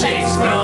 chase from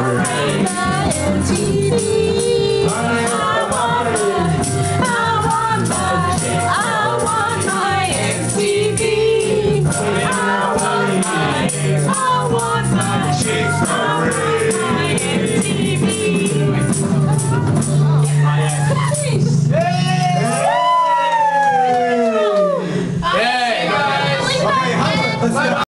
Almighty.